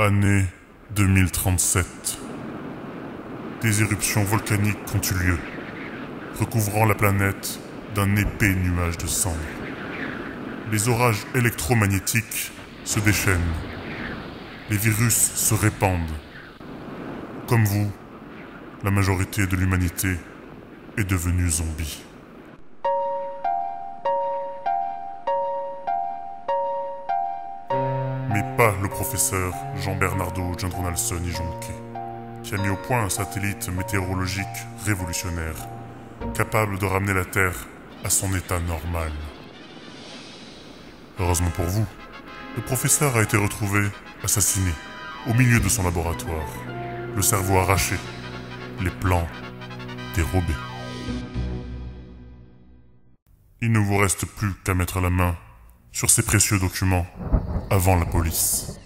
Année 2037. Des éruptions volcaniques ont eu lieu, recouvrant la planète d'un épais nuage de cendres. Les orages électromagnétiques se déchaînent. Les virus se répandent. Comme vous, la majorité de l'humanité est devenue zombie. Mais pas le professeur Jean-Bernardo Giandronalson Ijonke, qui a mis au point un satellite météorologique révolutionnaire, capable de ramener la Terre à son état normal. Heureusement pour vous, le professeur a été retrouvé assassiné au milieu de son laboratoire, le cerveau arraché, les plans dérobés. Il ne vous reste plus qu'à mettre la main sur ces précieux documents avant la police.